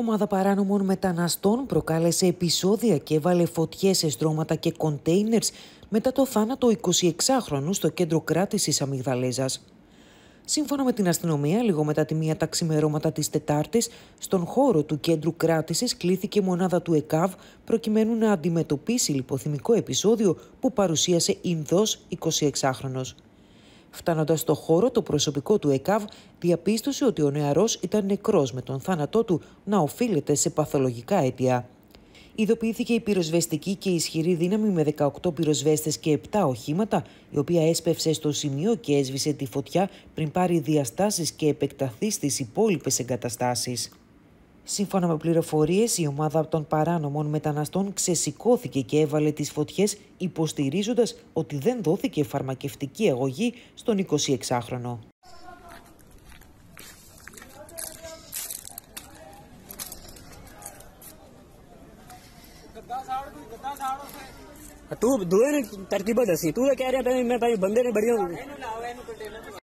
Ομάδα παράνομων μεταναστών προκάλεσε επεισόδια και έβαλε φωτιές σε στρώματα και κοντέινερς μετά το θάνατο 26χρονου στο κέντρο κράτησης Αμυγδαλέζας. Σύμφωνα με την αστυνομία, λίγο μετά τη μία τα ξημερώματα της Τετάρτης, στον χώρο του κέντρου κράτησης κλήθηκε μονάδα του ΕΚΑΒ προκειμένου να αντιμετωπίσει λιποθυμικό επεισόδιο που παρουσίασε Ινδός 26χρονος. Φτάνοντας στο χώρο, το προσωπικό του ΕΚΑΒ διαπίστωσε ότι ο νεαρός ήταν νεκρός με τον θάνατό του να οφείλεται σε παθολογικά αίτια. Ειδοποιήθηκε η πυροσβεστική και ισχυρή δύναμη με 18 πυροσβέστες και 7 οχήματα, η οποία έσπευσε στο σημείο και έσβησε τη φωτιά πριν πάρει διαστάσεις και επεκταθεί στις υπόλοιπες εγκαταστάσεις. Σύμφωνα με πληροφορίε, η ομάδα των παράνομων μεταναστών ξεσηκώθηκε και έβαλε τι φωτιέ, υποστηρίζοντα ότι δεν δόθηκε φαρμακευτική αγωγή στον 26χρονο. तू दुए ने तरकीबा दसी तू तो कह रहा मैं भाई बंदे ने बड़िया